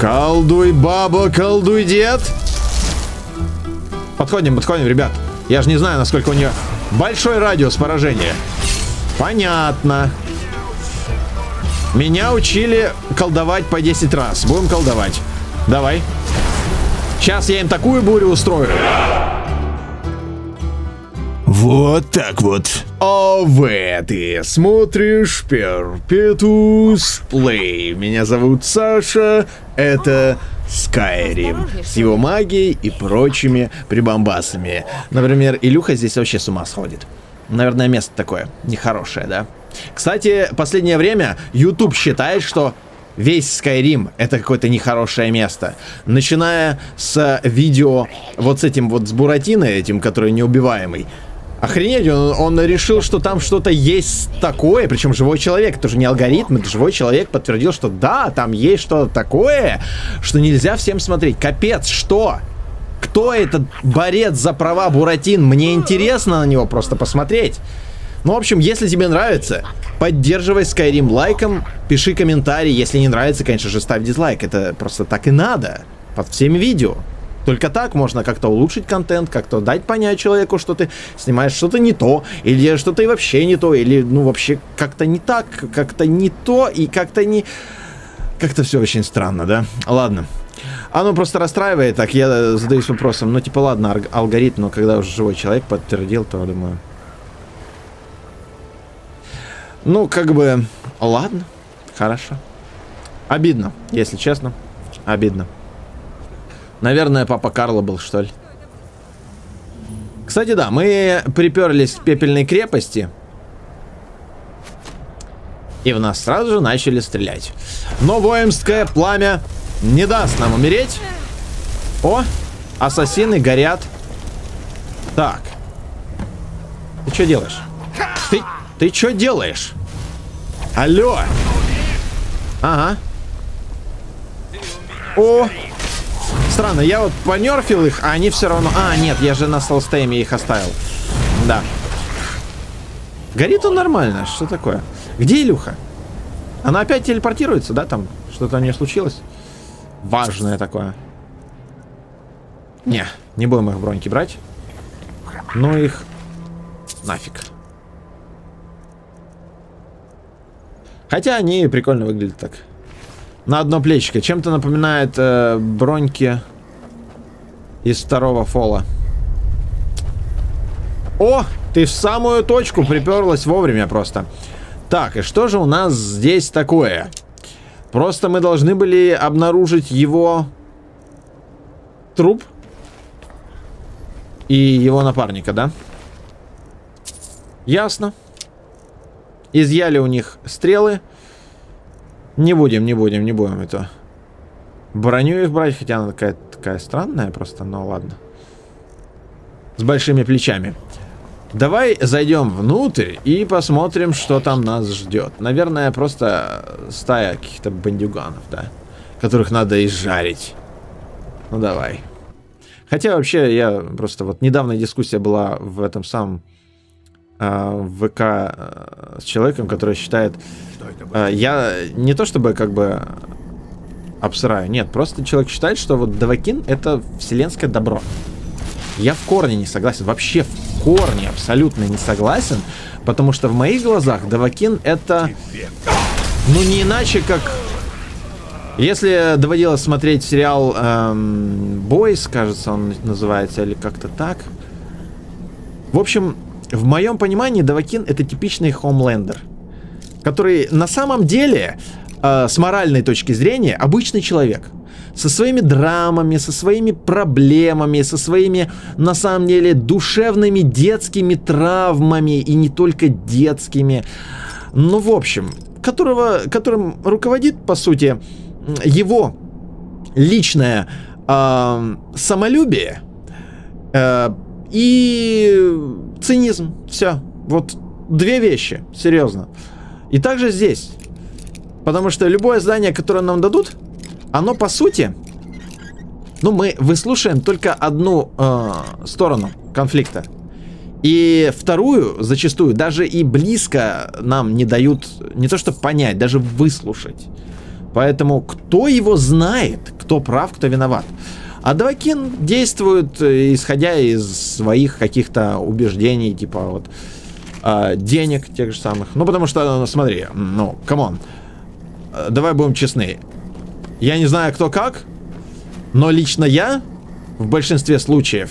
Колдуй, баба, колдуй, дед. Подходим, подходим, ребят. Я же не знаю, насколько у нее большой радиус поражения. Понятно. Меня учили колдовать по 10 раз. Будем колдовать. Давай. Сейчас я им такую бурю устрою. Вот так вот. ОВ, ты смотришь Перпетус Плей. Меня зовут Саша, это Скайрим с его магией и прочими прибамбасами. Например, Илюха здесь вообще с ума сходит. Наверное, место такое нехорошее, да? Кстати, последнее время YouTube считает, что весь Skyrim это какое-то нехорошее место. Начиная с видео вот с этим вот с Буратино, этим, который неубиваемый. Охренеть, он, он решил, что там что-то есть такое, причем живой человек, это же не алгоритм, это живой человек подтвердил, что да, там есть что-то такое, что нельзя всем смотреть. Капец, что? Кто этот борец за права Буратин? Мне интересно на него просто посмотреть. Ну, в общем, если тебе нравится, поддерживай Skyrim лайком, пиши комментарий. Если не нравится, конечно же, ставь дизлайк. Это просто так и надо. Под всеми видео. Только так можно как-то улучшить контент, как-то дать понять человеку, что ты снимаешь что-то не то, или что-то и вообще не то, или ну вообще как-то не так, как-то не то, и как-то не... Как-то все очень странно, да? Ладно. Оно просто расстраивает, так я задаюсь вопросом, ну типа ладно, алгоритм, но когда уже живой человек подтвердил, то думаю... Ну, как бы, ладно, хорошо. Обидно, если честно, обидно. Наверное, папа Карло был, что ли. Кстати, да, мы приперлись к пепельной крепости. И в нас сразу же начали стрелять. Но воинское пламя не даст нам умереть. О, ассасины горят. Так. Ты что делаешь? Ты, ты что делаешь? Алло. Ага. О, Странно, я вот понерфил их, а они все равно... А, нет, я же на столстейме их оставил. Да. Горит он нормально, что такое? Где Илюха? Она опять телепортируется, да, там? Что-то у нее случилось? Важное такое. Не, не будем их броньки брать. Ну их нафиг. Хотя они прикольно выглядят так. На одно плечико. Чем-то напоминает э, броньки из второго фола. О, ты в самую точку приперлась вовремя просто. Так, и что же у нас здесь такое? Просто мы должны были обнаружить его труп и его напарника, да? Ясно. Изъяли у них стрелы. Не будем, не будем, не будем это. Броню их брать, хотя она такая, такая странная просто, но ладно. С большими плечами. Давай зайдем внутрь и посмотрим, что там нас ждет. Наверное, просто стая каких-то бандюганов, да? Которых надо изжарить. Ну давай. Хотя вообще я просто вот недавно дискуссия была в этом самом в ВК э, с человеком, который считает, э, я не то чтобы как бы обсыраю, нет, просто человек считает, что вот Давакин это вселенское добро. Я в корне не согласен, вообще в корне абсолютно не согласен, потому что в моих глазах Давакин это, ну не иначе как если доводилось смотреть сериал эм, Бойс, кажется, он называется, или как-то так. В общем, в моем понимании Давакин это типичный хомлендер, который на самом деле, э, с моральной точки зрения, обычный человек. Со своими драмами, со своими проблемами, со своими, на самом деле, душевными детскими травмами, и не только детскими. Ну, в общем, которого, которым руководит, по сути, его личное э, самолюбие, э, и цинизм. Все. Вот две вещи. Серьезно. И также здесь. Потому что любое здание, которое нам дадут, оно по сути... Ну, мы выслушаем только одну э, сторону конфликта. И вторую, зачастую, даже и близко нам не дают, не то что понять, даже выслушать. Поэтому кто его знает, кто прав, кто виноват. А Довакин действует, э, исходя из своих каких-то убеждений, типа вот э, денег тех же самых. Ну, потому что, смотри, ну, come on. Э, давай будем честны. Я не знаю, кто как, но лично я в большинстве случаев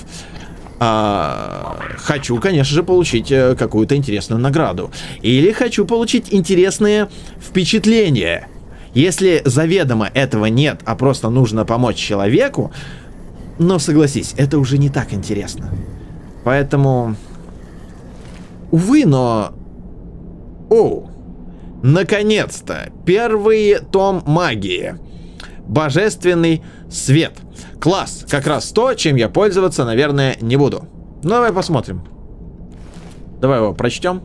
а, хочу, конечно же, получить э, какую-то интересную награду. Или хочу получить интересные впечатления. Если заведомо этого нет, а просто нужно помочь человеку, но согласись, это уже не так интересно. Поэтому... Увы, но... О, наконец-то! Первый том магии. Божественный свет. Класс. Как раз то, чем я пользоваться, наверное, не буду. Ну, давай посмотрим. Давай его прочтем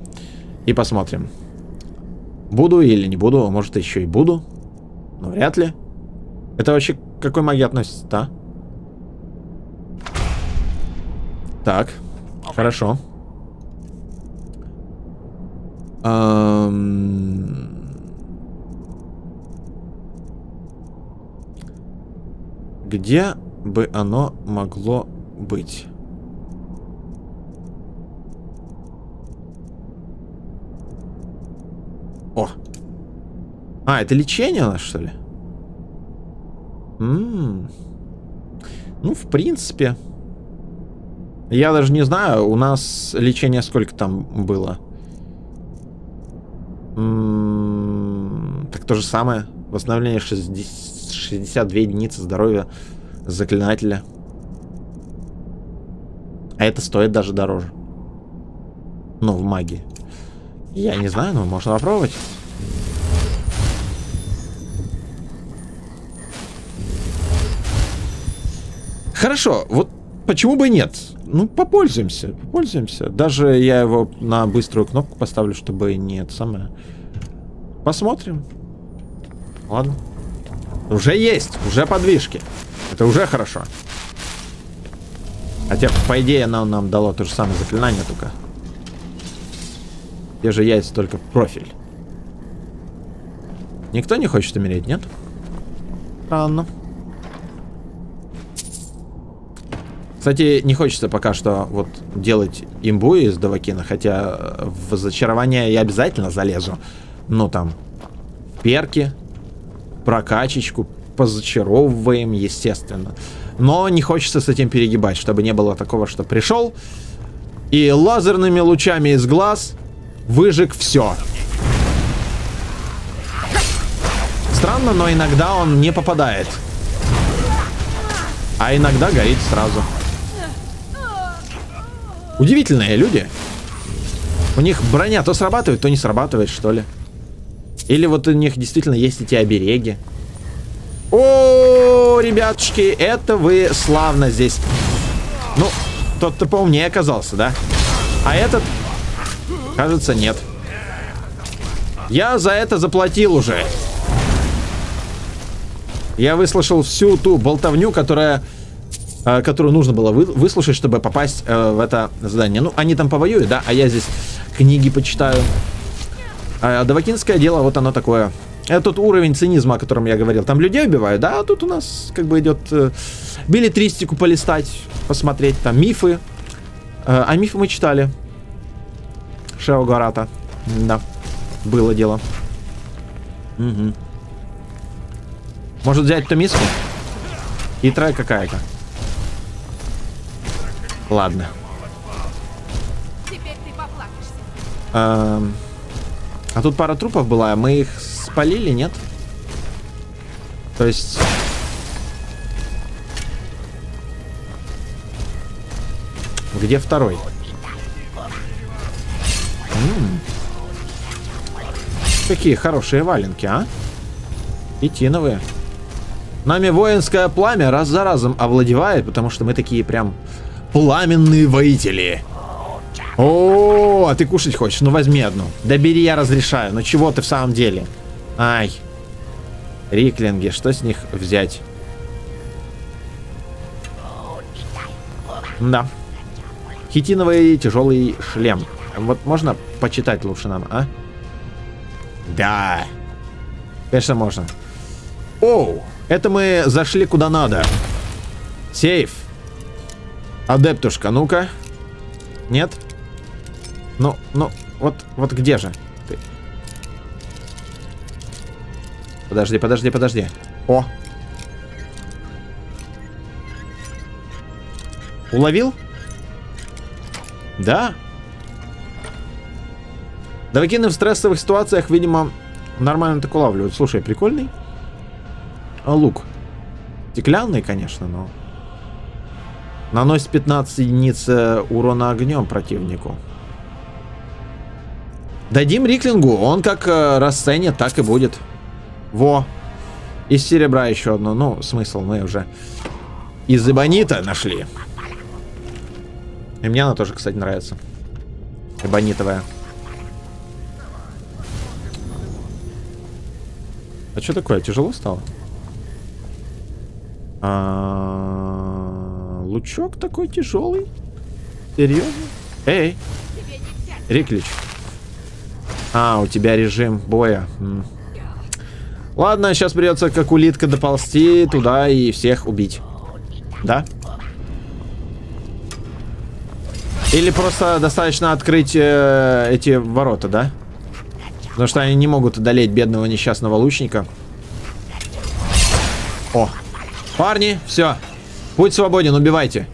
и посмотрим. Буду или не буду, может еще и буду. Но вряд ли. Это вообще к какой магии относится, да? Так, хорошо. Эм... Где бы оно могло быть? О! А, это лечение у нас, что ли? М -м -м. Ну, в принципе. Я даже не знаю, у нас лечение сколько там было. Так то же самое. Восстановление 60 62 единицы здоровья заклинателя. А это стоит даже дороже. Ну, в магии. Я не знаю, но можно попробовать. Хорошо, вот почему бы нет? Ну, попользуемся, попользуемся. Даже я его на быструю кнопку поставлю, чтобы нет самое. Посмотрим. Ладно. Уже есть, уже подвижки. Это уже хорошо. Хотя, по идее, оно нам дало то же самое заклинание, только... Те же яйца, только профиль. Никто не хочет умереть, нет? Странно. Кстати, не хочется пока что вот делать имбу из Давакина, хотя в зачарование я обязательно залезу. Ну, там, перки, прокачечку, позачаровываем, естественно. Но не хочется с этим перегибать, чтобы не было такого, что пришел и лазерными лучами из глаз выжег все. Странно, но иногда он не попадает. А иногда горит сразу. Удивительные люди. У них броня то срабатывает, то не срабатывает, что ли. Или вот у них действительно есть эти обереги. О, ребятушки, это вы славно здесь. Ну, тот-то поумнее оказался, да? А этот, кажется, нет. Я за это заплатил уже. Я выслушал всю ту болтовню, которая, которую нужно было вы, выслушать, чтобы попасть э, в это задание. Ну, они там повоюют, да, а я здесь книги почитаю. А Давакинское дело, вот оно такое. Это тот уровень цинизма, о котором я говорил. Там людей убивают, да, а тут у нас как бы идет э, билетристику полистать, посмотреть, там мифы. Э, а мифы мы читали. Шео Гарата. Да, было дело. Угу. Может взять ту миску? Хитрая какая-то. Ладно. Теперь ты поплатишься. Эм... А тут пара трупов была, мы их спалили, нет? То есть... Где второй? М -м. Какие хорошие валенки, а? И тиновые. Нами воинское пламя раз за разом овладевает, потому что мы такие прям пламенные воители. О, а ты кушать хочешь? Ну возьми одну. Да бери, я разрешаю. Ну чего ты в самом деле? Ай. Риклинги, что с них взять? Да. Хитиновый тяжелый шлем. Вот можно почитать лучше нам, а? Да. Конечно, можно. Оу, это мы зашли куда надо. Сейф. Адептушка, ну-ка. Нет? Ну, ну, вот, вот где же ты? Подожди, подожди, подожди. О. Уловил? Да. Давакины в стрессовых ситуациях, видимо, нормально так улавливают. Слушай, прикольный. А лук. Стеклянный, конечно, но... Наносит 15 единиц э, урона огнем противнику. Дадим Риклингу, он как э, расценит, так и будет. Во. Из серебра еще одно. Ну, смысл, мы уже из эбонита нашли. И мне она тоже, кстати, нравится. Эбонитовая. А что такое? Тяжело стало? А -а -а, лучок такой тяжелый? Серьезно? Эй! Риклич. А, у тебя режим боя. Ладно, сейчас придется как улитка доползти туда и всех убить. Да? Или просто достаточно открыть э, эти ворота, да? Потому что они не могут одолеть бедного несчастного лучника. О. Парни, все. Путь свободен, убивайте.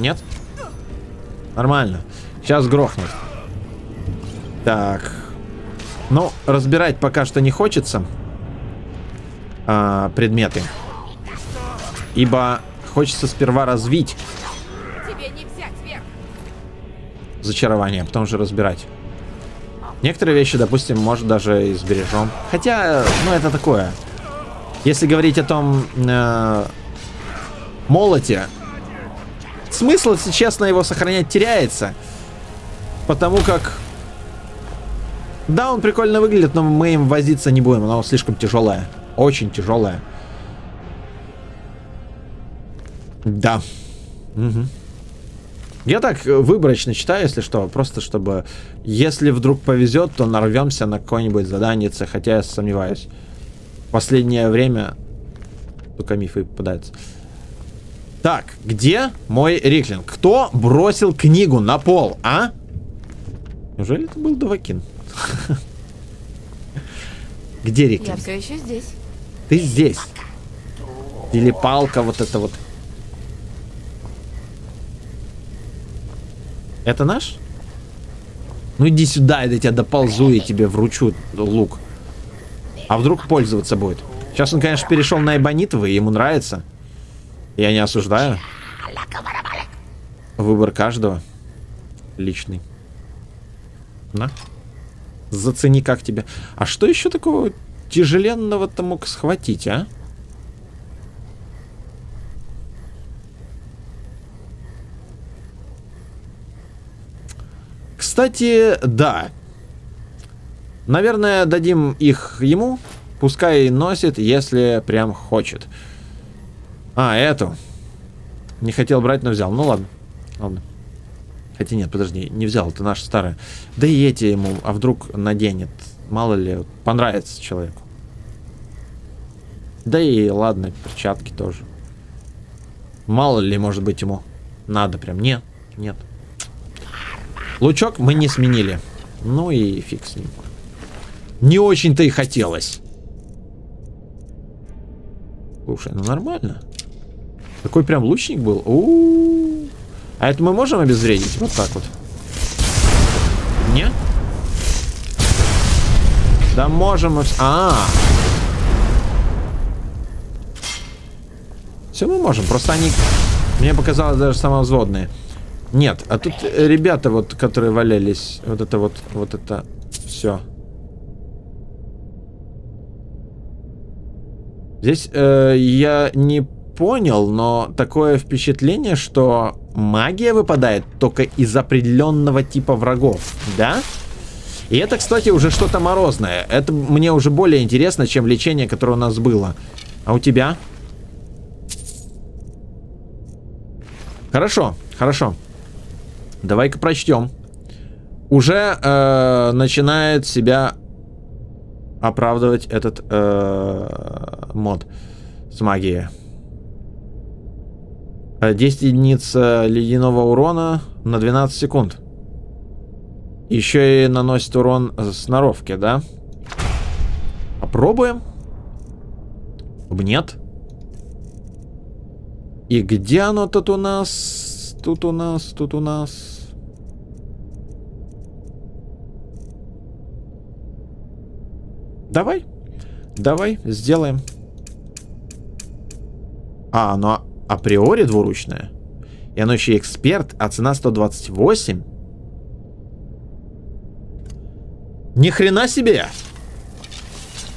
Нет? Нормально. Сейчас грохнут. Так. Ну, разбирать пока что не хочется. А, предметы. Ибо хочется сперва развить зачарование, потом же разбирать. Некоторые вещи, допустим, может даже и сбережем. Хотя, ну это такое. Если говорить о том э, молоте, смысл, если честно, его сохранять теряется. Потому как... Да, он прикольно выглядит, но мы им возиться не будем. Оно слишком тяжелое. Очень тяжелое. Да. Угу. Я так э, выборочно читаю, если что, просто чтобы, если вдруг повезет, то нарвемся на какое-нибудь задание, хотя я сомневаюсь. Последнее время только мифы попадаются. Так, где мой Риклинг? Кто бросил книгу на пол, а? Неужели это был Давакин? Где Риклинг? Я все еще здесь. Ты здесь. Или палка вот это вот. Это наш? Ну иди сюда, я до тебя доползу и тебе вручу лук. А вдруг пользоваться будет? Сейчас он, конечно, перешел на эбонитовый, ему нравится. Я не осуждаю. Выбор каждого. Личный. На. Зацени, как тебе. А что еще такого тяжеленного-то мог схватить, а? Кстати, да. Наверное, дадим их ему. Пускай носит, если прям хочет. А, эту. Не хотел брать, но взял. Ну ладно. Ладно. Хотя нет, подожди, не взял, это наша старая. Да и эти ему, а вдруг наденет. Мало ли, понравится человеку. Да и ладно, перчатки тоже. Мало ли, может быть, ему надо прям. Нет, нет. Лучок мы не сменили. Ну и фиг с ним. Не очень-то и хотелось. Слушай, ну нормально. Такой прям лучник был. У -у -у. А это мы можем обезвредить? Вот так вот. Не? Да можем. А, -а, -а. Все мы можем. Просто они, мне показалось, даже самовзводные. Нет, а тут ребята вот, которые валялись, вот это вот, вот это все. Здесь э, я не понял, но такое впечатление, что магия выпадает только из определенного типа врагов, да? И это, кстати, уже что-то морозное. Это мне уже более интересно, чем лечение, которое у нас было. А у тебя? Хорошо, хорошо. Давай-ка прочтем. Уже э, начинает себя оправдывать этот э, мод с магией. 10 единиц э, ледяного урона на 12 секунд. Еще и наносит урон сноровки, да? Попробуем. Нет. И где оно тут у нас? Тут у нас, тут у нас. Давай. Давай, сделаем. А, оно априори двуручное. И оно еще эксперт, а цена 128. Ни хрена себе!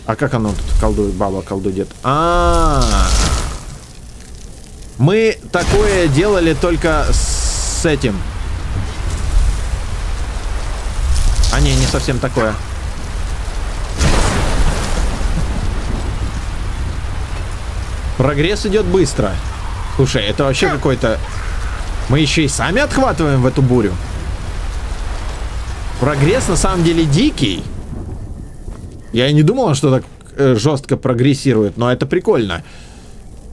А как оно тут колдует, баба колдует? А, -а, а Мы такое делали только с этим. А не, не совсем такое. Прогресс идет быстро. Слушай, это вообще какой-то... Мы еще и сами отхватываем в эту бурю. Прогресс на самом деле дикий. Я и не думал, что так э, жестко прогрессирует, но это прикольно.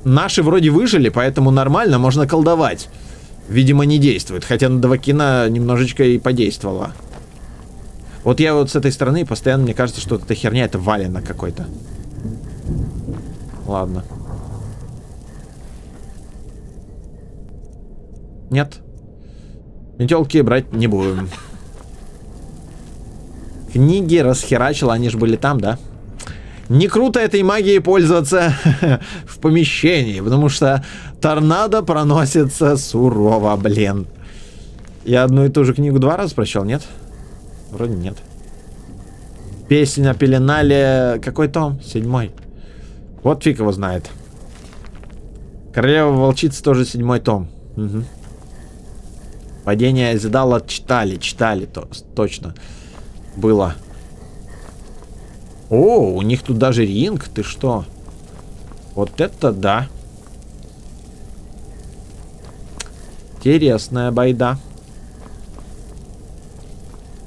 Наши вроде выжили, поэтому нормально, можно колдовать. Видимо, не действует, хотя на Давакина немножечко и подействовала. Вот я вот с этой стороны постоянно, мне кажется, что эта херня это валено какой-то. Ладно. Нет. Метелки брать не будем. Книги расхерачил, они же были там, да? Не круто этой магией пользоваться в помещении, потому что торнадо проносится сурово, блин. Я одну и ту же книгу два раза прочел, нет? Вроде нет. Песня о пеленале... Какой том? Седьмой. Вот фиг его знает. Королева волчица тоже седьмой том. Угу. Падение Зидала читали, читали, то, точно. Было. О, у них тут даже ринг, ты что? Вот это да. Интересная байда.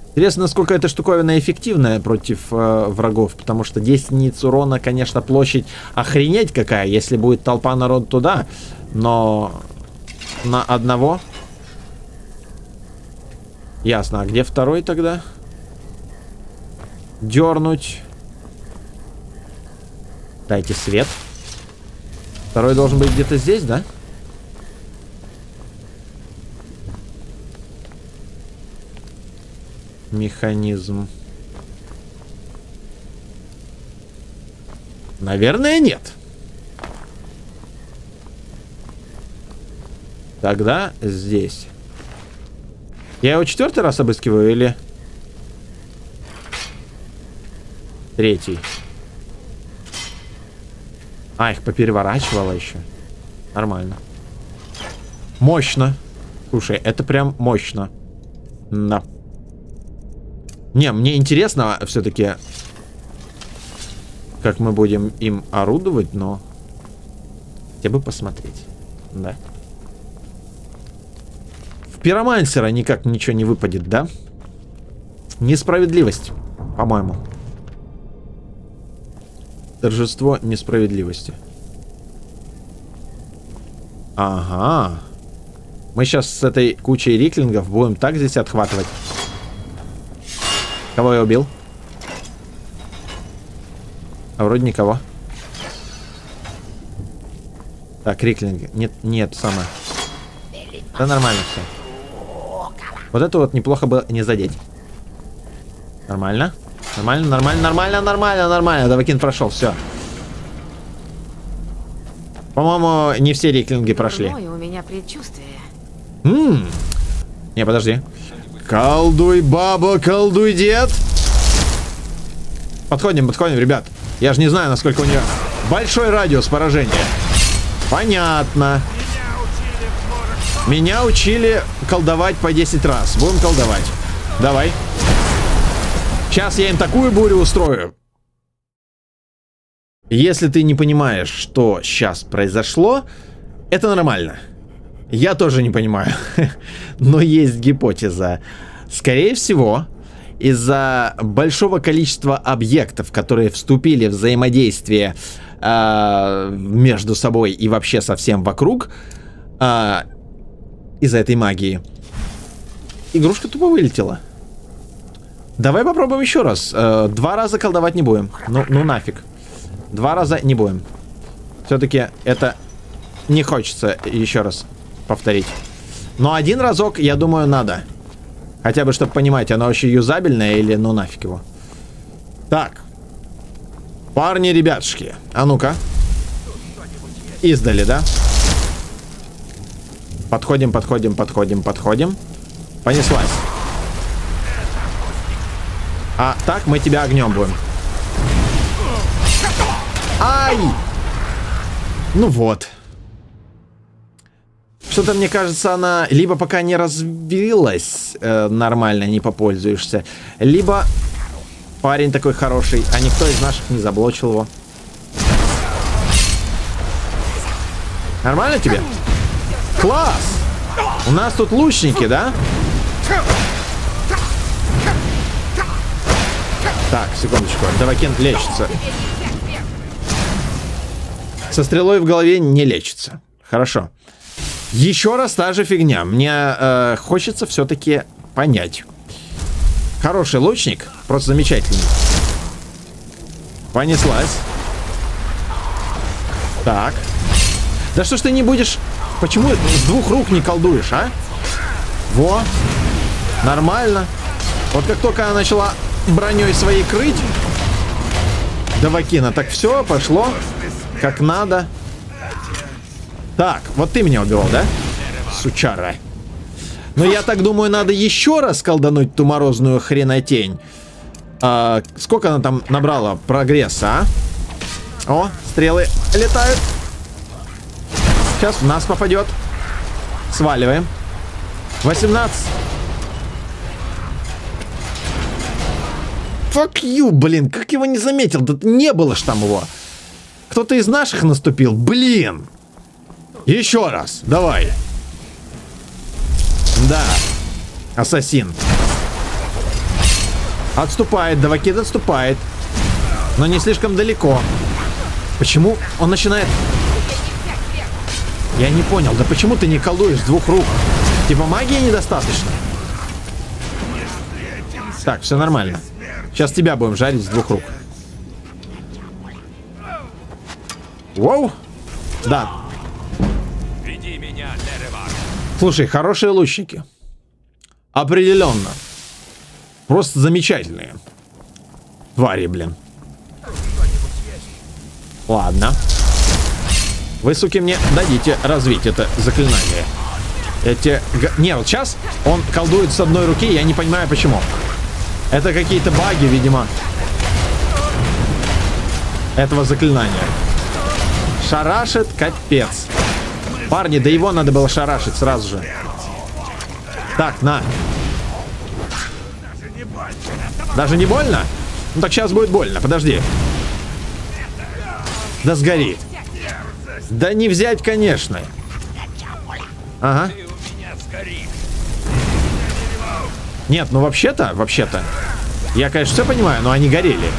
Интересно, насколько эта штуковина эффективная против э, врагов, потому что 10 единиц урона, конечно, площадь охренеть какая, если будет толпа народ туда, но на одного Ясно. А где второй тогда? Дернуть. Дайте свет. Второй должен быть где-то здесь, да? Механизм. Наверное, нет. Тогда здесь. Я его четвертый раз обыскиваю или... Третий. А, их попереворачивало еще. Нормально. Мощно. Слушай, это прям мощно. Да. Не, мне интересно все-таки, как мы будем им орудовать, но хотя бы посмотреть. Да пиромансера никак ничего не выпадет, да? Несправедливость, по-моему. Торжество несправедливости. Ага. Мы сейчас с этой кучей риклингов будем так здесь отхватывать. Кого я убил? А вроде никого. Так, риклинг. Нет, нет, самое. Да нормально все. Вот это вот неплохо бы не задеть. Нормально. Нормально, нормально, нормально, нормально, нормально. Давакин прошел, все. По-моему, не все реклинги прошли. у меня предчувствие. Ммм. Не, подожди. Колдуй, баба, колдуй, дед. Подходим, подходим, ребят. Я же не знаю, насколько у нее большой радиус поражения. Понятно. Меня учили колдовать по 10 раз. Будем колдовать. Давай. Сейчас я им такую бурю устрою. Если ты не понимаешь, что сейчас произошло, это нормально. Я тоже не понимаю. Но есть гипотеза. Скорее всего, из-за большого количества объектов, которые вступили в взаимодействие э, между собой и вообще со всем вокруг, э, из-за этой магии, игрушка тупо вылетела. Давай попробуем еще раз. Э, два раза колдовать не будем. Ну, ну нафиг. Два раза не будем. Все-таки это не хочется еще раз повторить. Но один разок, я думаю, надо. Хотя бы, чтобы понимать, оно вообще юзабельное или ну нафиг его. Так. Парни, ребятушки. А ну-ка. Издали, да? Подходим, подходим, подходим, подходим. Понеслась. А так мы тебя огнем будем. Ай! Ну вот. Что-то, мне кажется, она либо пока не развилась э, нормально, не попользуешься, либо парень такой хороший, а никто из наших не заблочил его. Нормально тебе? Класс! У нас тут лучники, да? Так, секундочку. Давакент лечится. Со стрелой в голове не лечится. Хорошо. Еще раз та же фигня. Мне э, хочется все-таки понять. Хороший лучник, просто замечательный. Понеслась. Так. Да что ж ты не будешь... Почему с двух рук не колдуешь, а? Во. Нормально. Вот как только она начала броней своей крыть... Давакина, так все, пошло. Как надо. Так, вот ты меня убивал, да? Сучара. Но я так думаю, надо еще раз колдануть ту морозную хренотень. А, сколько она там набрала прогресса, а? О, стрелы летают. Сейчас в нас попадет. Сваливаем. 18. Fuck you, блин, как его не заметил? Да не было ж там его. Кто-то из наших наступил, блин. Еще раз, давай. Да. Ассасин. Отступает, Давакид отступает. Но не слишком далеко. Почему он начинает... Я не понял, да почему ты не колдуешь двух рук? Типа магии недостаточно? Так, все нормально. Сейчас тебя будем жарить с двух рук. Воу. Да, Слушай, хорошие лучники. Определенно. Просто замечательные. Твари, блин. Ладно. Вы, суки, мне дадите развить это заклинание. Эти... Не, вот сейчас он колдует с одной руки, я не понимаю почему. Это какие-то баги, видимо. Этого заклинания. Шарашит капец. Парни, да его надо было шарашить сразу же. Так, на. Даже не больно? Ну так сейчас будет больно, подожди. Да сгорит. Да не взять, конечно. Ага. Нет, ну вообще-то, вообще-то. Я, конечно, все понимаю, но они горели.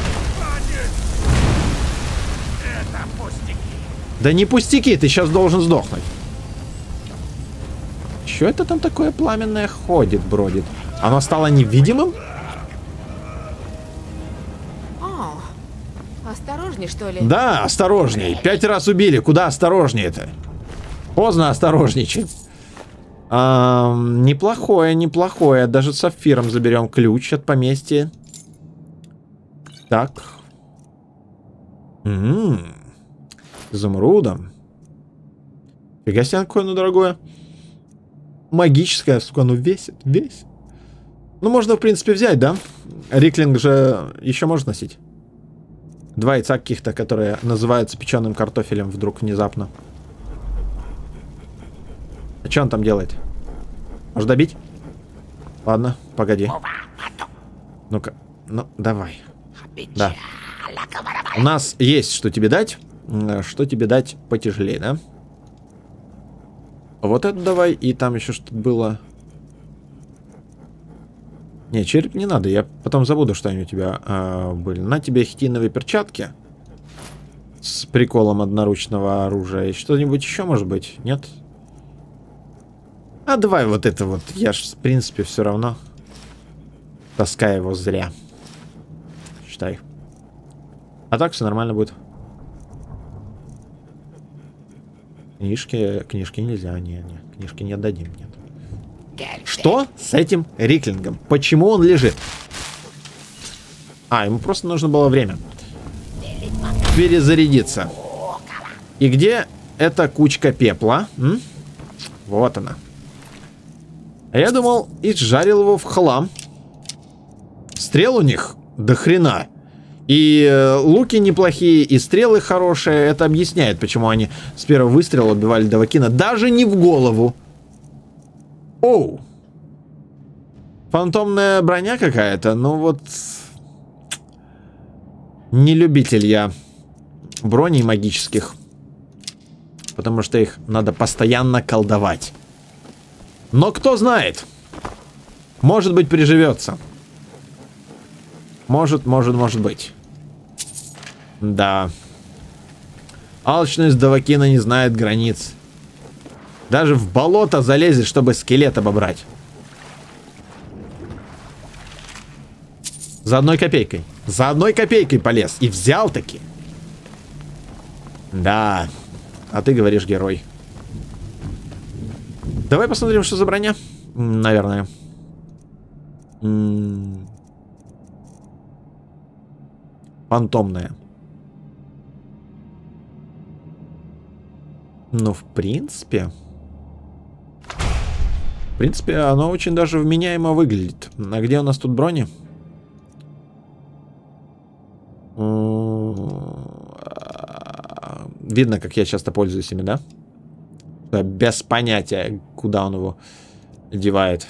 Да не пустяки, ты сейчас должен сдохнуть. Что это там такое пламенное ходит, бродит? Оно стало невидимым? Осторожней, что ли? Да, осторожней. Пять раз убили. Куда осторожнее-то? Поздно осторожничать. А, неплохое, неплохое. Даже сапфиром заберем ключ от поместья. Так. М -м -м. Изумрудом. Фига себе, какое оно дорогое магическая, сука, ну весит, весит. Ну, можно, в принципе, взять, да? Риклинг же еще можно носить. Два яйца каких-то, которые называются печеным картофелем вдруг внезапно. А что он там делает? Может добить? Ладно, погоди. Ну-ка, ну, давай. Да. У нас есть что тебе дать. Что тебе дать потяжелее, да? Вот это давай. И там еще что-то было. Не, череп не надо, я потом забуду, что они у тебя э, были. На тебе хитиновые перчатки. С приколом одноручного оружия. И что-нибудь еще, может быть? Нет? А давай вот это вот. Я ж, в принципе, все равно таскаю его зря. Считай. А так все нормально будет. Книжки, книжки нельзя, не, не, книжки не отдадим, нет. Что с этим Риклингом? Почему он лежит? А, ему просто нужно было время. Перезарядиться. И где эта кучка пепла? М? Вот она. А я думал, и жарил его в хлам. Стрел у них до хрена. И э, луки неплохие, и стрелы хорошие. Это объясняет, почему они с первого выстрела убивали Давакина. Даже не в голову. Оу. Фантомная броня какая-то. Ну вот... Не любитель я броней магических. Потому что их надо постоянно колдовать. Но кто знает. Может быть приживется. Может, может, может быть. Да. Алчность Давакина не знает границ. Даже в болото залезет, чтобы скелет обобрать. За одной копейкой. За одной копейкой полез. И взял таки. Да. А ты говоришь герой. Давай посмотрим, что за броня. Наверное. Фантомная. Ну, в принципе... В принципе, оно очень даже вменяемо выглядит. А где у нас тут брони? Видно, как я часто пользуюсь ими, да? Без понятия, куда он его девает.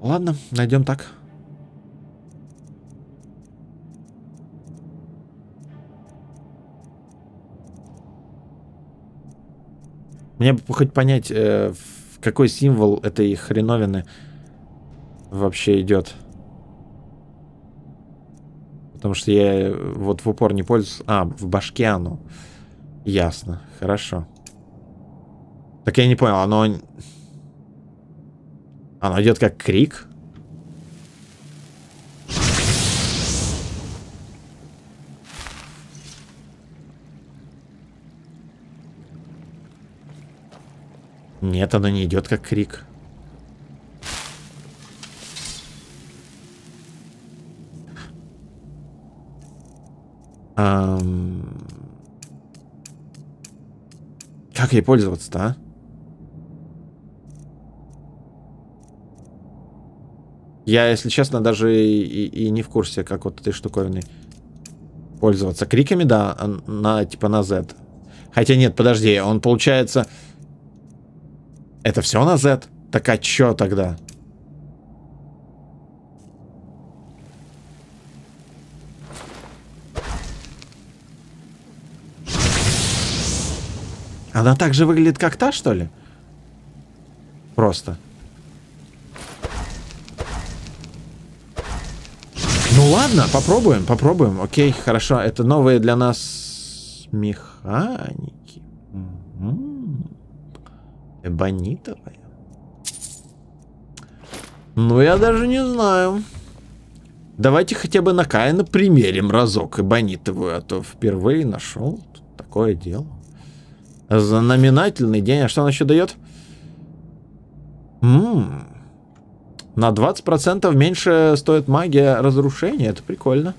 Ладно, найдем так. Мне бы хоть понять, э, какой символ этой хреновины вообще идет. Потому что я вот в упор не пользуюсь. А, в башке оно. Ясно. Хорошо. Так я не понял, оно... Оно идет как крик? Нет, оно не идет как крик. Ам... Как ей пользоваться-то, а? Я, если честно, даже и, и, и не в курсе, как вот этой штуковиной пользоваться. Криками, да, на типа на Z. Хотя нет, подожди, он получается... Это все на Z? Так а чё тогда? Она так же выглядит, как та, что ли? Просто. Ну ладно, попробуем, попробуем. Окей, хорошо. Это новые для нас механики. Эбонитовая. Ну, я даже не знаю. Давайте хотя бы на Каина примерим разок эбонитовую, а то впервые нашел такое дело. Знаменательный день. А что он еще дает? Ммм. На 20% меньше стоит магия разрушения. Это прикольно.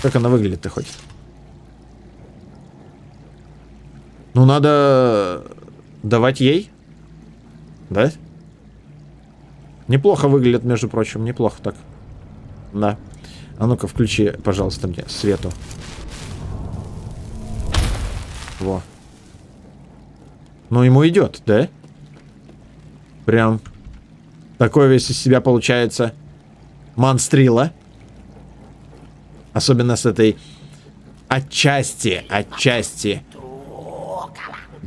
Как она выглядит-то хоть? Ну, надо давать ей. Да? Неплохо выглядит, между прочим. Неплохо так. Да. А ну-ка, включи, пожалуйста, мне свету. Во. Ну, ему идет, да? Прям такой весь из себя получается монстрила. Особенно с этой отчасти, отчасти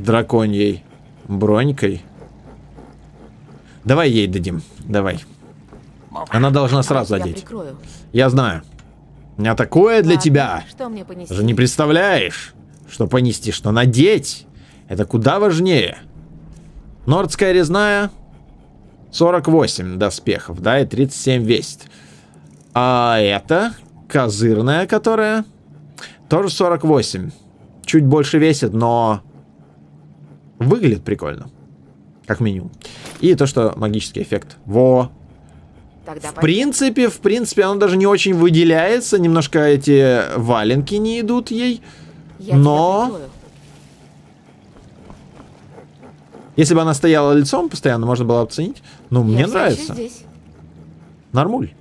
драконьей бронькой. Давай ей дадим, давай. Она должна сразу Я одеть. прикрою. Я знаю. У меня такое для тебя. Что мне понести? Даже не представляешь, что понести, что надеть. Это куда важнее. Нордская резная 48 доспехов, да, и 37 весит. А это козырная, которая тоже 48. Чуть больше весит, но выглядит прикольно. Как минимум. И то, что магический эффект. Во, Тогда в принципе, в принципе, оно даже не очень выделяется. Немножко эти валенки не идут ей. Я но-. Если бы она стояла лицом постоянно, можно было оценить. Ну, мне нравится. здесь. Нормуль.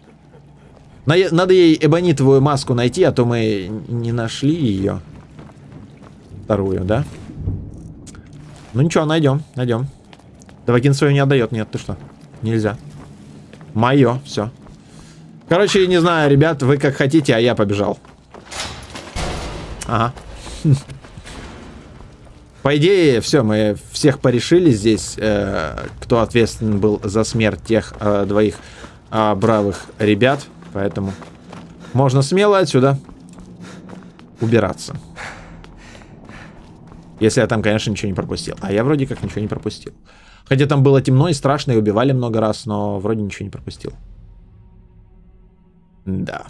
На- Надо ей эбонитовую маску найти, а то мы не нашли ее. Вторую, да? Ну ничего, найдем, найдем. Давакин свою не отдает, нет, ты что? Нельзя. Мое, все. Короче, не знаю, ребят, вы как хотите, а я побежал. Ага. По идее, все, мы всех порешили здесь, э, кто ответственен был за смерть тех э, двоих э, бравых ребят, поэтому можно смело отсюда убираться. Если я там, конечно, ничего не пропустил. А я вроде как ничего не пропустил. Хотя там было темно и страшно, и убивали много раз, но вроде ничего не пропустил. Да.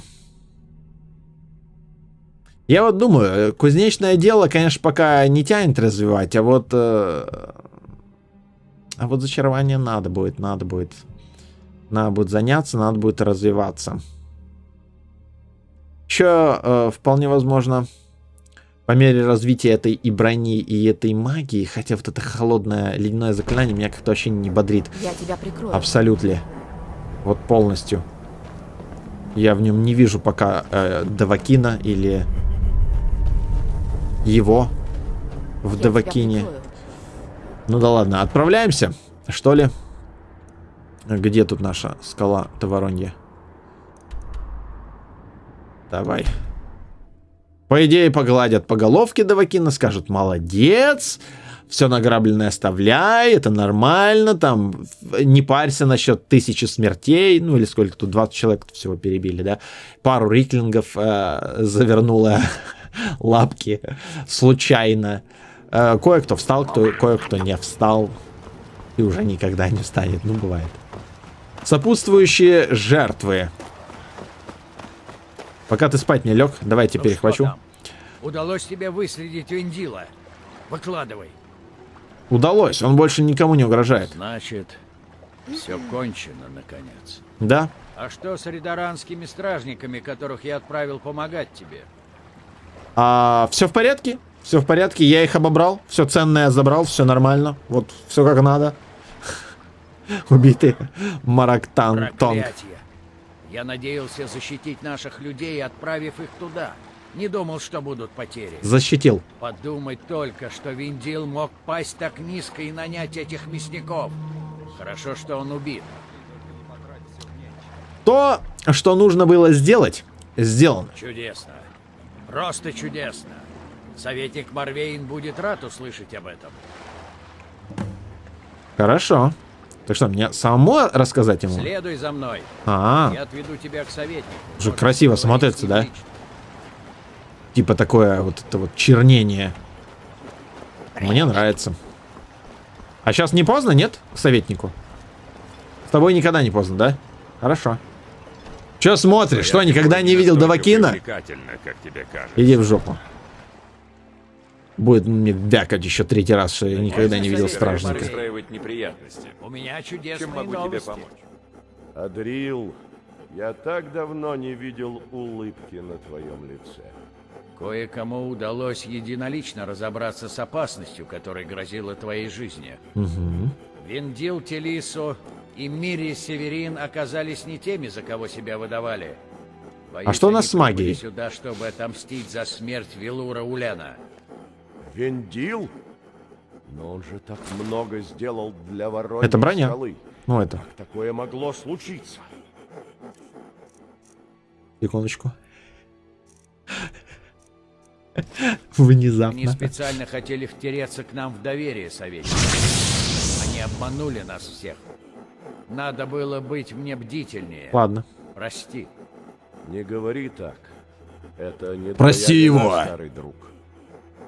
Я вот думаю, э, кузнечное дело, конечно, пока не тянет развивать, а вот... э, а вот зачарование надо будет, надо будет. Надо будет заняться, надо будет развиваться. Еще э, вполне возможно, по мере развития этой и брони, и этой магии, хотя вот это холодное ледяное заклинание меня как-то вообще не бодрит. Я тебя прикрою. Абсолютно. Вот полностью. Я в нем не вижу пока э, Давакина или его в Я Давакине. Ну да ладно, отправляемся, что ли? Где тут наша скала Товаронья? Давай. По идее, погладят по головке Давакина, скажут «молодец», все награбленное оставляй, это нормально, там, не парься насчет тысячи смертей, ну или сколько тут, 20 человек всего перебили, да, пару риклингов э, завернула лапки случайно, Э, кое-кто встал, кто, кое-кто не встал, и уже никогда не встанет, ну бывает. Сопутствующие жертвы. Пока ты спать не лег, давай теперь Ну хвачу. Удалось тебе выследить Виндила. Выкладывай. Удалось, он больше никому не угрожает. Значит, все кончено, наконец. Да? А что с ридаранскими стражниками, которых я отправил помогать тебе? А, все в порядке? Все в порядке, я их обобрал, все ценное забрал, все нормально. Вот, все как надо. Убитый Марактан Тонг. Проклятие. Я надеялся защитить наших людей, отправив их туда. Не думал, что будут потери. Защитил. Подумать только, что Виндил мог пасть так низко и нанять этих мясников. Хорошо, что он убит. То, что нужно было сделать, сделано. Чудесно. Просто чудесно. Советник Марвейн будет рад услышать об этом. Хорошо. Так что, мне самому рассказать ему? Следуй за мной. А, Я отведу тебя к советнику. Уже красиво смотрится, да? лично. типа такое вот это вот чернение. Мне нравится. А сейчас не поздно, нет, к советнику? С тобой никогда не поздно, да? Хорошо. Че смотришь? Что, никогда не видел Давакина? Привлекательно, как тебе кажется. Иди в жопу. Будет мне вякать еще третий раз, что я никогда не видел стражника. неприятности. У меня Чем чудесные могу тебе новости. помочь? Адрил, я так давно не видел улыбки на твоем лице. Кое-кому удалось единолично разобраться с опасностью, которая грозила твоей жизни. Мгм. Виндил Телисо и Мири Северин оказались не теми, за кого себя выдавали. Боюсь, А что у нас с магией? сюда, чтобы отомстить за смерть Вилура Уляна. Вендил? Но он же так много сделал для Вороньей Это броня. скалы. Ну это, Как такое могло случиться? секундочку. Они Внезапно. специально хотели втереться к нам в доверие, советник. Они обманули нас всех. Надо было быть мне бдительнее. Ладно. Прости. Не говори так. Это не Прости вина, его. старый друг.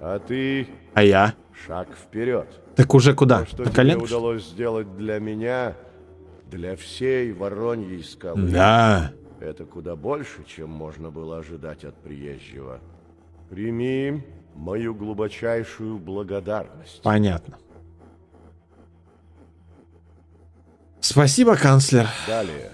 А ты А я? шаг вперед. Так уже куда? То, что На тебе коленку? удалось сделать для меня, для всей Вороньей скалы, Да. это куда больше, чем можно было ожидать от приезжего. Прими мою глубочайшую благодарность. Понятно. Спасибо, канцлер. Далее.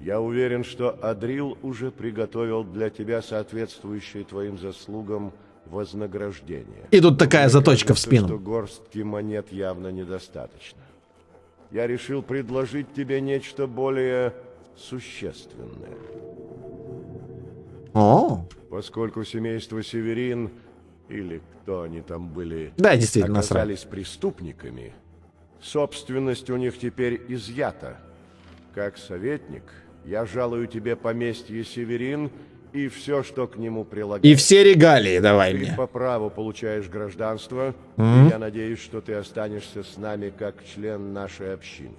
Я уверен, что Адрил уже приготовил для тебя соответствующее твоим заслугам вознаграждение. И тут такая заточка в Кажется, спину. что горстки монет явно недостаточно. Я решил предложить тебе нечто более существенное. О, Поскольку семейство Северин, или кто они там были, Да, действительно, оказались преступниками, собственность у них теперь изъята. Как советник, я жалую тебе поместье Северин и все, что к нему прилагается. и все регалии давай Ты мне. по праву получаешь гражданство, и я надеюсь, что ты останешься с нами как член нашей общины.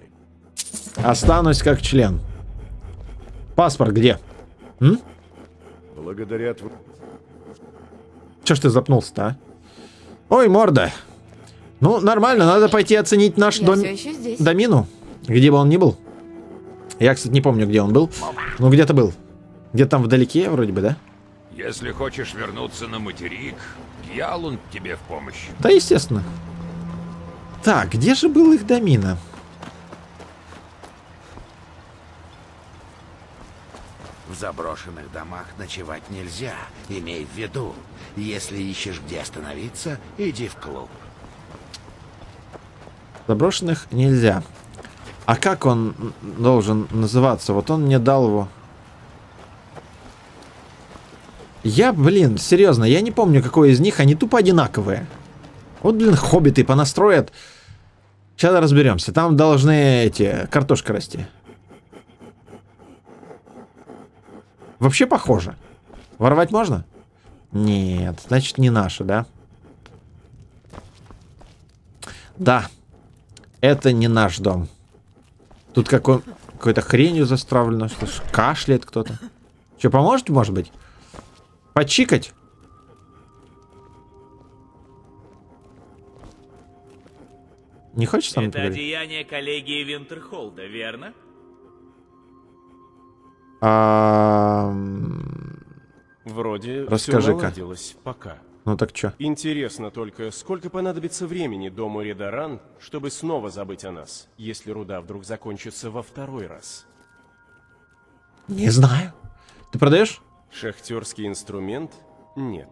Останусь как член. Паспорт где? Благодаря тв- Че ж ты запнулся-то, а? Ой, морда. Ну, нормально, надо пойти оценить наш дом... домину. Где бы он ни был. Я, кстати, не помню, где он был. Ну, где-то был. Где-то там вдалеке, вроде бы, да? Если хочешь вернуться на материк, Ялун тебе в помощь. Да, естественно. Так, где же был их домина? В заброшенных домах ночевать нельзя. Имей в виду, если ищешь где остановиться, иди в клуб. Заброшенных нельзя. А как он должен называться? Вот он мне дал его. Я, блин, серьезно, я не помню, какой из них. Они тупо одинаковые. Вот, блин, хоббиты понастроят. Сейчас разберемся. Там должны эти картошка расти. Вообще похоже. Воровать можно? Нет, значит не наши, да? Да. Это не наш дом. Тут какой, какой-то хренью застравлено, что кашляет кто-то. Что, поможете, может быть? Почикать? Не хочешь сам Это поговорить? одеяние коллегии Винтерхолда, верно? А, Вроде Расскажи-ка. все наладилось пока. Ну так что? Интересно только, сколько понадобится времени дому Редаран, чтобы снова забыть о нас, если руда вдруг закончится во второй раз? Не знаю. Ты продаешь? Шахтерский инструмент? Нет.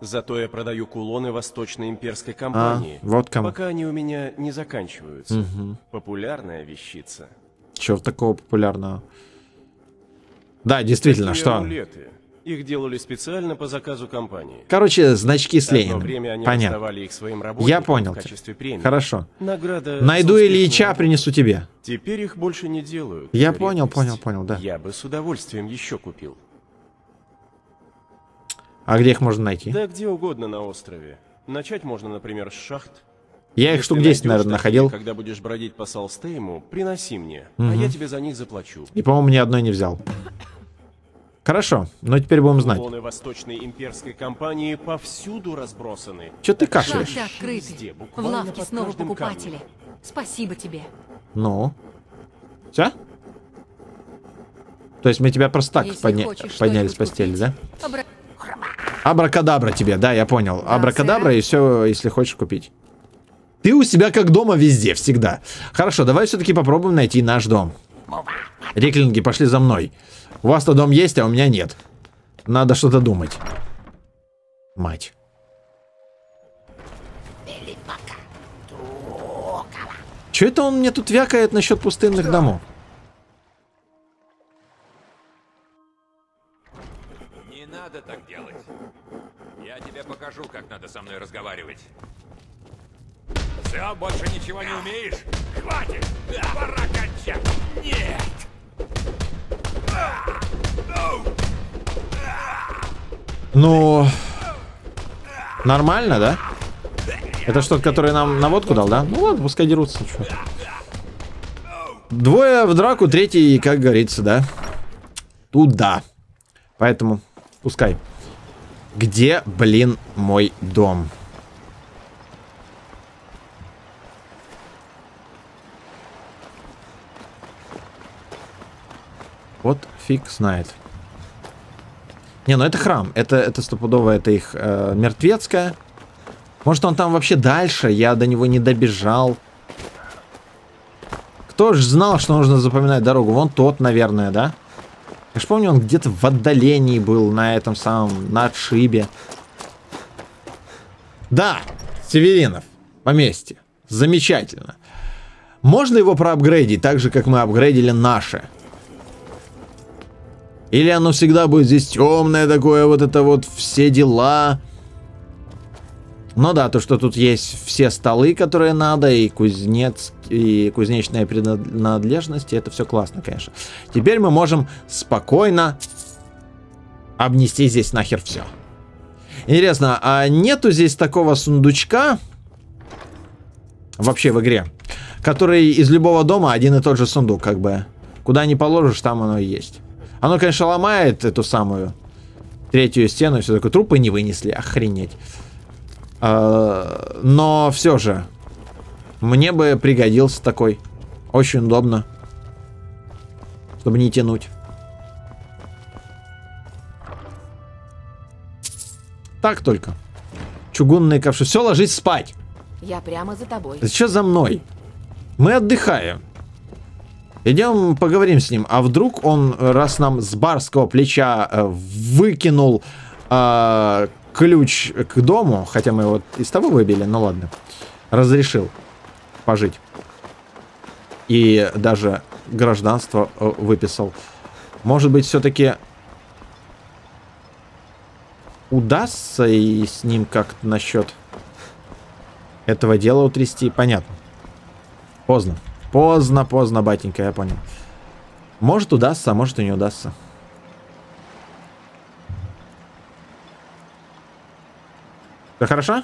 Зато я продаю кулоны Восточной имперской А, компании. вот кому. Пока они у меня не заканчиваются. Популярная вещица. Чего такого популярного? Да, действительно, Такие что? амулеты. Их делали специально по заказу компании. Короче, значки с Лениным. время они Понятно. их своим Я понял в тебя. качестве премии. Хорошо. Награда Найду Ильича, принесу тебе. Теперь их больше не делают. Я понял, понял, понял, да. Я бы с удовольствием еще купил. А где их можно найти? Да где угодно на острове. Начать можно, например, с шахт. Я их Если штук 10, найдешь наверное, такие, находил. Когда будешь бродить по Салстейму, приноси мне, а я тебе за них заплачу. И, по-моему, ни одной не взял. Хорошо, но теперь будем знать. Кулоны Восточной имперской компании повсюду разбросаны. Чё ты кашляешь? Шахты открыты. Везде, В лавке снова покупатели. камнем. Спасибо тебе. Ну? Все? То есть мы тебя просто так Если подня- хочешь подняли с постели, купить, да? обра- Абракадабра тебе, да, я понял. Да, Абракадабра и все, если хочешь купить. Ты у себя как дома везде, всегда. Хорошо, давай все-таки попробуем найти наш дом. Реклинги, пошли за мной. У вас-то дом есть, а у меня нет. Надо что-то думать. Мать. Че это он мне тут вякает насчет пустынных домов? Покажу, как надо со мной разговаривать. Все, больше ничего не умеешь? Хватит! Пора кончать! Нет! Ну, Нормально, да? Это что-то, который нам наводку дал, да? Ну ладно, пускай дерутся. чё. Двое в драку, третий, как говорится, да? Туда. Поэтому пускай. Где, блин, мой дом? Вот фиг знает. Не, ну это храм. Это, это стопудово, это их э, мертвецкая. Может он там вообще дальше? Я до него не добежал. Кто же знал, что нужно запоминать дорогу? Вон тот, наверное, да? Я ж помню, он где-то в отдалении был, на этом самом, на отшибе. Да, Северинов, поместье. Замечательно. Можно его проапгрейдить так же, как мы апгрейдили наше? Или оно всегда будет здесь темное такое, вот это вот все дела? Ну да, то, что тут есть все столы, которые надо, и кузнец, и кузнечная принадлежность, это все классно, конечно. Теперь мы можем спокойно обнести здесь нахер все. Интересно, а нету здесь такого сундучка вообще в игре, который из любого дома один и тот же сундук, как бы. Куда не положишь, там оно и есть. Оно, конечно, ломает эту самую третью стену, все такое. Трупы не вынесли, охренеть. А, но все же, мне бы пригодился такой. Очень удобно. Чтобы не тянуть. Так только. Чугунные ковши. Все, ложись спать. Я прямо за тобой. Что за мной? Мы отдыхаем. Идем поговорим с ним. А вдруг он, раз нам с барского плеча э, выкинул э, ключ к дому, хотя мы его из того выбили, ну ладно, разрешил пожить. И даже гражданство э, выписал. Может быть, все-таки удастся и с ним как-то насчет этого дела утрясти? Понятно. Поздно. Поздно, поздно, батенька, я понял. Может удастся, а может и не удастся. Все хорошо?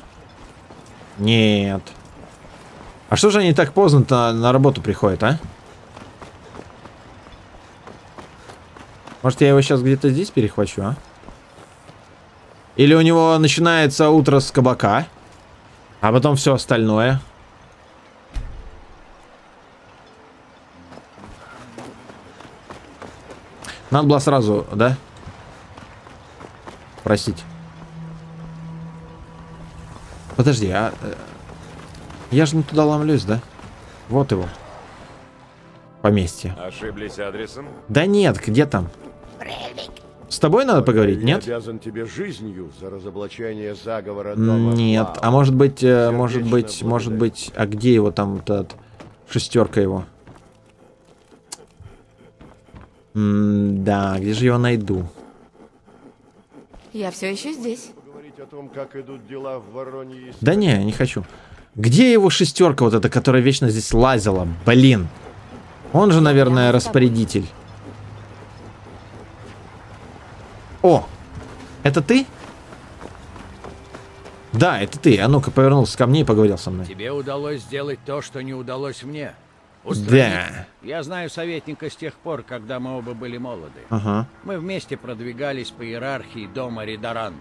Нет. А что же они так поздно на, работу приходят, а? Может, я его сейчас где-то здесь перехвачу, а? Или у него начинается утро с кабака, а потом все остальное. Надо было сразу, да? Просить. Подожди, а... Я же не туда ломлюсь, да? Вот его. Поместье. Ошиблись адресом? Да нет, где там? С тобой надо поговорить, нет? обязан тебе жизнью за разоблачение заговора дома. Нет, а может быть, э, может быть, может быть, а где его там вот этот шестерка его? М, да, где же его найду? Я все еще здесь. Говорить о том, как идут дела в Воронье. и Да не, не хочу. Где его шестерка вот эта, которая вечно здесь лазила? Блин. Он же, наверное, распорядитель. О! Это ты? Да, это ты. А ну-ка повернулся ко мне и поговорил со мной. Тебе удалось сделать то, что не удалось мне. Да. Я знаю советника с тех пор, когда мы оба были молоды. Ага. Мы вместе продвигались по иерархии дома Ридаран.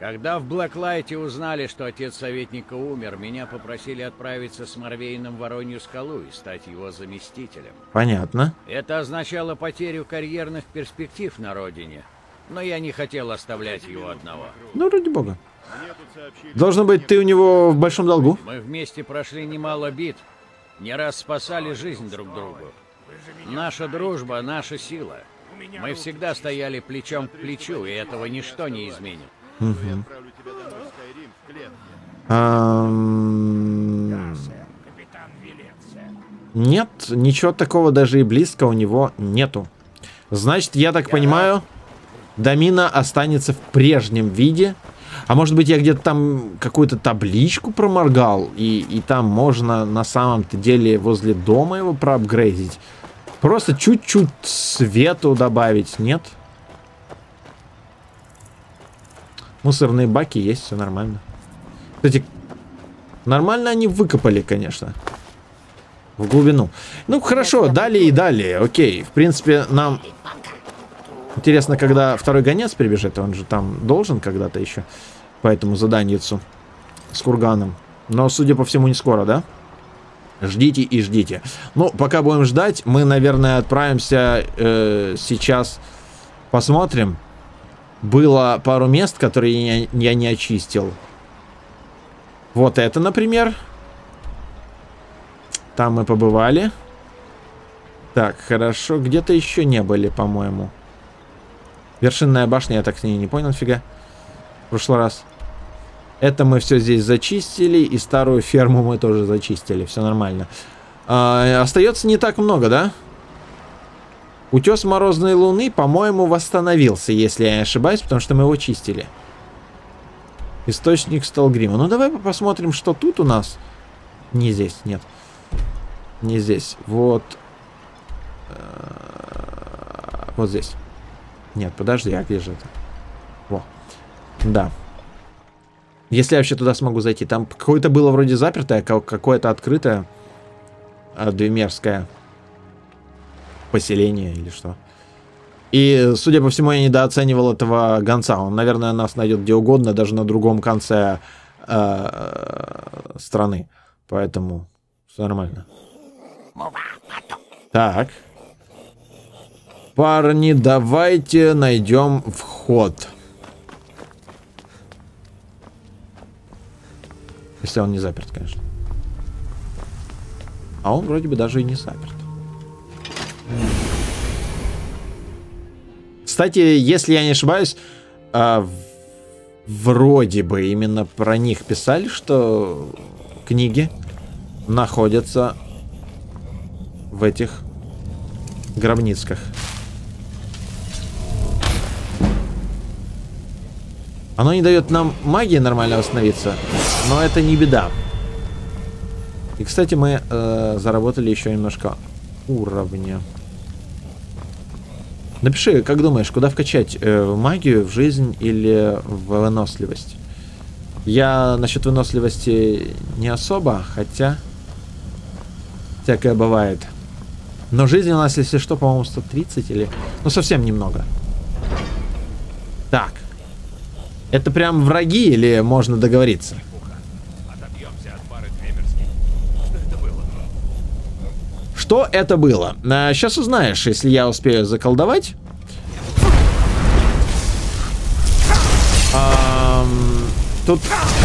Когда в Блэклайте узнали, что отец советника умер, меня попросили отправиться с Морвейном в Воронью скалу и стать его заместителем. Понятно. Это означало потерю карьерных перспектив на родине, но я не хотел оставлять его одного. Ну, ради бога. Должно быть, ты у него в большом долгу. Мы вместе прошли немало бит, не раз спасали жизнь друг другу. Наша дружба — наша сила. Мы всегда стояли плечом к плечу, и этого ничто не изменит. Нет, ничего такого даже и близко у него нету. Значит, я так понимаю, Домина останется в прежнем виде. А может быть, я где-то там какую-то табличку проморгал, и, и там можно на самом-то деле возле дома его проапгрейдить. Просто чуть-чуть свету добавить, нет? Мусорные баки есть, все нормально. Кстати, нормально они выкопали, конечно. В глубину. Ну, хорошо, далее и далее. Окей. В принципе, нам интересно, когда второй гонец прибежит. Он же там должен когда-то еще по этому заданию с курганом. Но, судя по всему, не скоро, да? Ждите и ждите. Ну, пока будем ждать, мы, наверное, отправимся э, сейчас. Посмотрим. Было пару мест, которые я, я не очистил. Вот это, например. Там мы побывали. Так, хорошо. Где-то еще не были, по-моему. Вершинная башня, я так с ней не понял, фига. В прошлый раз. Это мы все здесь зачистили, и старую ферму мы тоже зачистили, все нормально. А, остается не так много, да? Утес Морозной Луны, по-моему, восстановился, если я не ошибаюсь, потому что мы его чистили. Источник Сталгрима. Ну, давай посмотрим, что тут у нас. Не здесь, нет. Не здесь. Вот. Э, вот здесь. Нет, подожди, а где же это? Во. Да. Если я вообще туда смогу зайти. Там какое-то было вроде запертое, какое-то открытое. А, двемерское. Поселение или что. И, судя по всему, я недооценивал этого гонца. Он, наверное, нас найдет где угодно, даже на другом конце э, страны. Поэтому все нормально. Так. Парни, давайте найдем вход. Если он не заперт, конечно. А он вроде бы даже и не заперт. Кстати, если я не ошибаюсь, а, вроде бы именно про них писали, что книги находятся в этих гробницках. Оно не дает нам магии нормально восстановиться, но это не беда. И, кстати, мы э, заработали еще немножко уровня. Напиши, как думаешь, куда вкачать? Э, в магию, в жизнь или в выносливость? Я насчет выносливости не особо, хотя всякое бывает. Но жизнь у нас, если что, по-моему, 130 или... Ну, совсем немного. Так. Это прям враги или можно договориться? Что это было? А, сейчас узнаешь, если я успею заколдовать. Ам, тут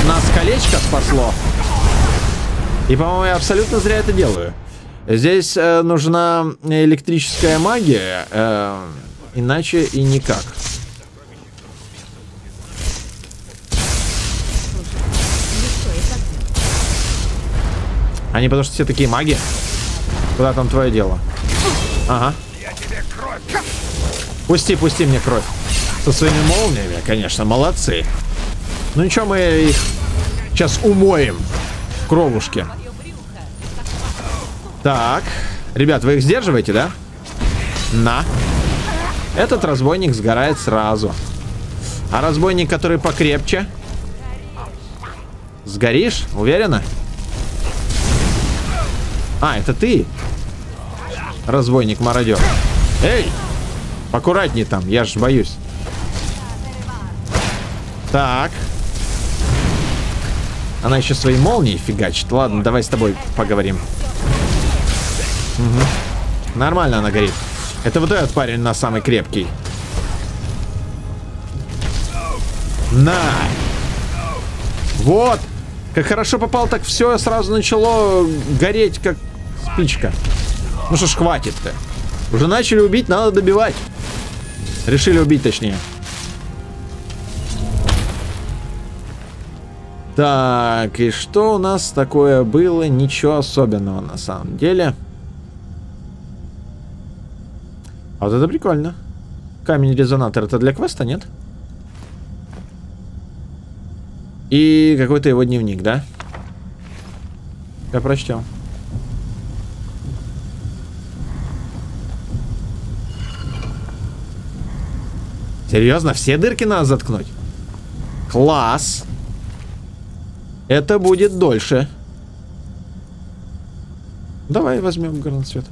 нас колечко спасло. И, по-моему, я абсолютно зря это делаю. Здесь э, нужна электрическая магия, э, иначе и никак. Они потому что все такие маги. Куда там твое дело? Ага. Пусти, пусти мне кровь. Со своими молниями, конечно, молодцы. Ну ничего, мы их сейчас умоем в кровушке. Так. Ребят, вы их сдерживаете, да? На. Этот разбойник сгорает сразу. А разбойник, который покрепче? Сгоришь? Уверена? А, это ты? Разбойник-мародер. Эй! Аккуратней там, я ж боюсь. Так. Она еще свои молнии фигачит. Ладно, давай с тобой поговорим. Угу. Нормально она горит. Это вот этот парень на самый крепкий. На! Вот! Как хорошо попал, так все сразу начало гореть, как спичка. Ну что ж, хватит-то. Уже начали убить, надо добивать. Решили убить, точнее. Так, и что у нас такое было? Ничего особенного на самом деле. А вот это прикольно. Камень-резонатор это для квеста, нет? И какой-то его дневник, да? Я прочтем. Серьезно? Все дырки надо заткнуть? Класс. Это будет дольше. Давай возьмем горноцвет.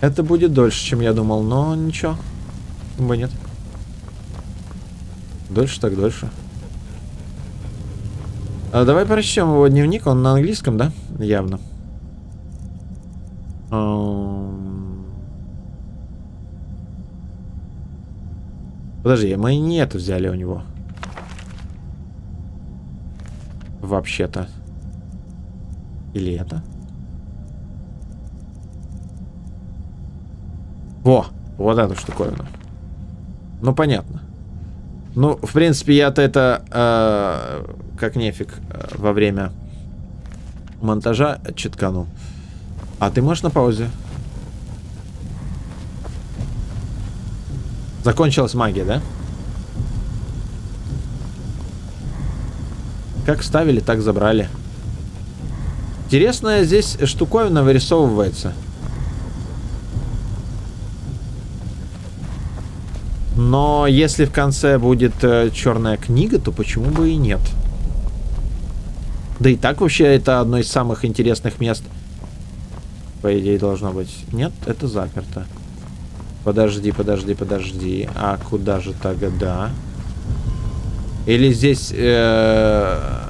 Это будет дольше, чем я думал, но ничего. Бы нет. Дольше так дольше. А давай прочтем его дневник. Он на английском, да? Явно. Ам. Подожди, мы не это взяли у него. Вообще-то. Или это? Во, вот эту штуковину. Ну, понятно. Ну, в принципе, я-то это э, как нефиг э, во время монтажа читкану. А ты можешь на паузе? Закончилась магия, да? Как ставили, так забрали. Интересная здесь штуковина вырисовывается. Но если в конце будет э, черная книга, то почему бы и нет? Да и так вообще это одно из самых интересных мест. По идее должно быть. Нет, это заперто. Подожди, подожди, подожди. А куда же тогда? Или здесь э,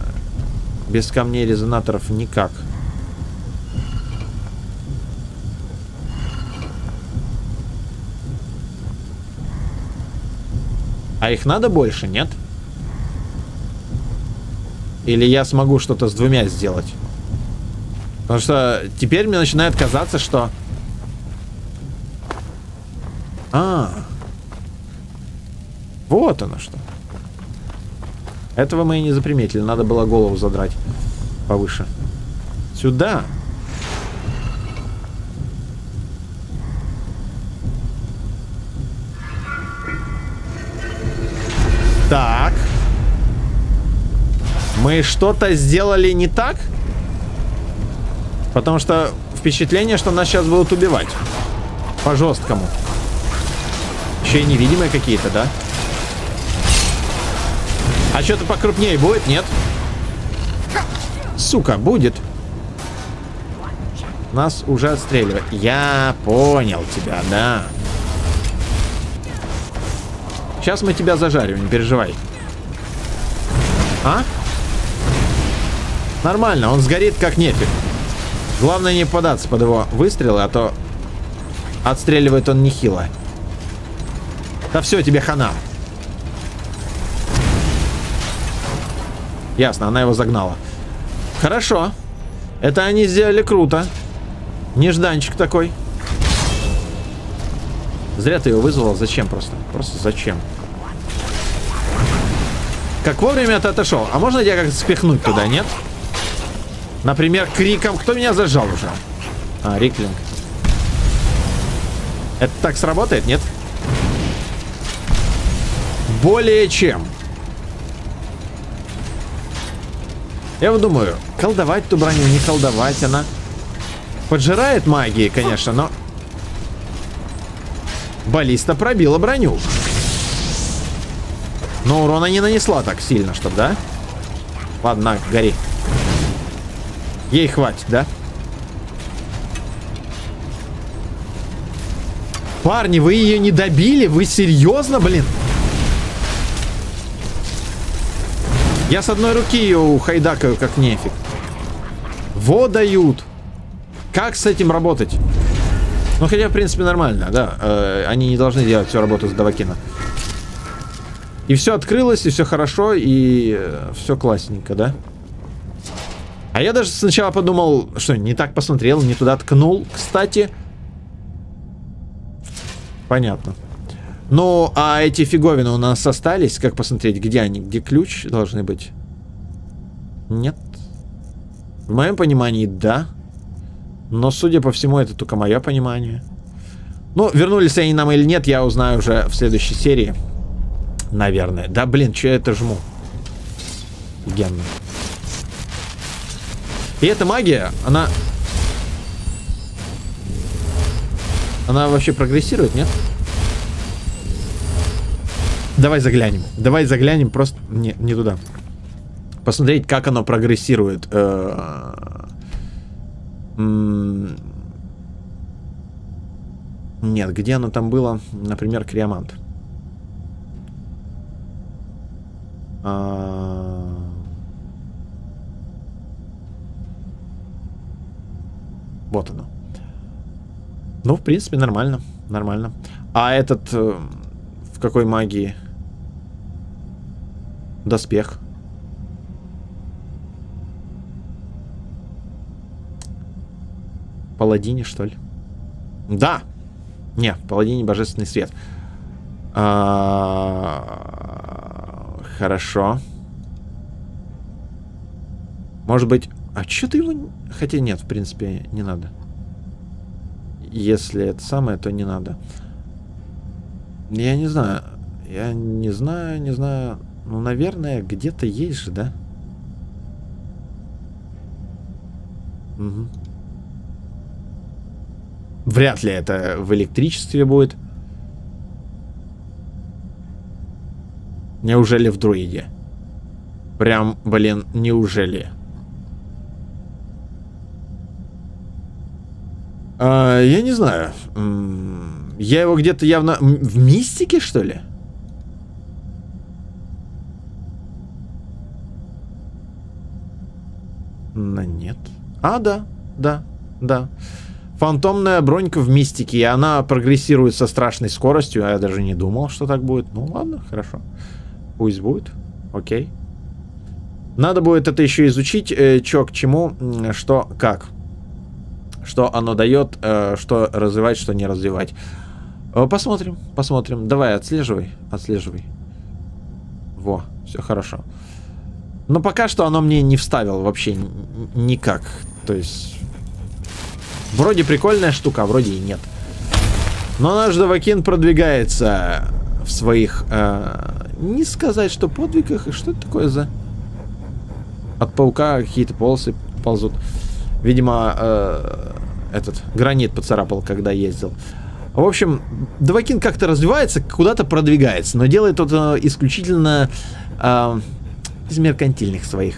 без камней резонаторов никак? А их надо больше, нет? Или я смогу что-то с двумя сделать? Потому что теперь мне начинает казаться, что... А, вот оно что. Этого мы и не заприметили. Надо было голову задрать повыше. Сюда. Так. Мы что-то сделали не так? Потому что впечатление, что нас сейчас будут убивать. По-жесткому. Еще и невидимые какие-то, да? А что-то покрупнее будет, нет? Сука, будет. Нас уже отстреливают. Я понял тебя, да. Сейчас мы тебя зажарим, не переживай. А? Нормально, он сгорит как нефиг. Главное не податься под его выстрелы, а то отстреливает он нехило. Да все, тебе хана. Ясно, она его загнала. Хорошо. Это они сделали круто. Нежданчик такой. Зря ты его вызвал. Зачем просто? Просто зачем? Как вовремя ты отошел. А можно тебя как-то спихнуть туда, нет? Например, криком. Кто меня зажал уже? А, Риклинг. Это так сработает, нет? Более чем. Я вот думаю, колдовать ту броню, не колдовать, она поджирает магии, конечно, но... Баллиста пробила броню. Но урона не нанесла так сильно, чтобы, да? Ладно, гори. Ей хватит, да? Парни, вы ее не добили? Вы серьезно, блин? Я с одной руки ее ухайдакаю, как нефиг. Во дают. Как с этим работать? Ну, хотя, в принципе, нормально, да. Э, они не должны делать всю работу с Давакина. И все открылось, и все хорошо, и э, все классненько, да? А я даже сначала подумал, что не так посмотрел, не туда ткнул, кстати. Понятно. Ну, а эти фиговины у нас остались. Как посмотреть, где они? Где ключ должны быть? Нет. В моем понимании, да. Но, судя по всему, это только мое понимание. Ну, вернулись они нам или нет, я узнаю уже в следующей серии. Наверное. Да, блин, что я это жму? Офигенно. И эта магия, она... Она вообще прогрессирует, нет? Давай заглянем. Давай заглянем просто... Не, не туда. посмотреть, как оно прогрессирует. Э, Нет, где оно там было? Например, Криомант. А, Вот оно. Ну, в принципе, нормально. Нормально. А этот э, в какой магии? Доспех. Паладине, что ли? Да! Не, паладине божественный свет. А, Хорошо. Может быть... А что ты его... Хотя нет, в принципе, не надо. Если это самое, то не надо. Я не знаю. Я не знаю, не знаю. Ну, наверное, где-то есть же, да? Мгм. Вряд ли это в электричестве будет. Неужели в друиде? Прям, блин, неужели? А, я не знаю. Я его где-то явно... В мистике, что ли? На нет. А, да, да, да. Фантомная бронька в мистике, и она прогрессирует со страшной скоростью, а я даже не думал, что так будет. Ну ладно, хорошо. Пусть будет. Окей. Надо будет это еще изучить, э, чё к чему, что как. Что оно дает, э, что развивать, что не развивать. Э, Посмотрим, посмотрим. Давай, отслеживай, отслеживай. Во, все хорошо. Но пока что оно мне не вставило вообще никак. То есть... Вроде прикольная штука, а вроде и нет. Но наш Давакин продвигается в своих... э, не сказать, что подвигах. И что это такое за... От паука какие-то полосы ползут. Видимо, э, этот гранит поцарапал, когда ездил. В общем, Давакин как-то развивается, куда-то продвигается, но делает это исключительно э, из меркантильных своих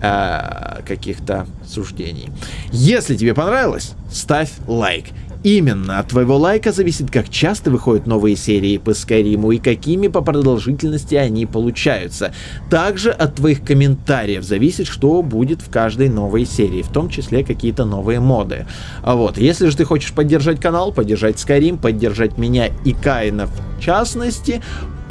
э, каких-то суждений. Если тебе понравилось, ставь лайк. Именно от твоего лайка зависит, как часто выходят новые серии по Скайриму и какими по продолжительности они получаются. Также от твоих комментариев зависит, что будет в каждой новой серии, в том числе какие-то новые моды. А вот, если же ты хочешь поддержать канал, поддержать Skyrim, поддержать меня и Каина в частности,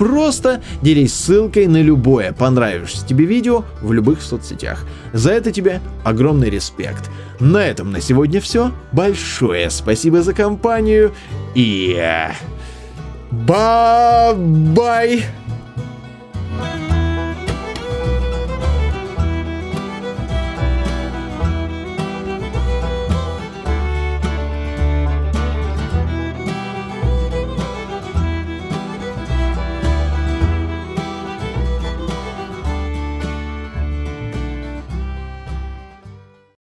Просто делись ссылкой на любое понравившееся тебе видео в любых соцсетях. За это тебе огромный респект. На этом на сегодня все. Большое спасибо за компанию и... Ба-бай!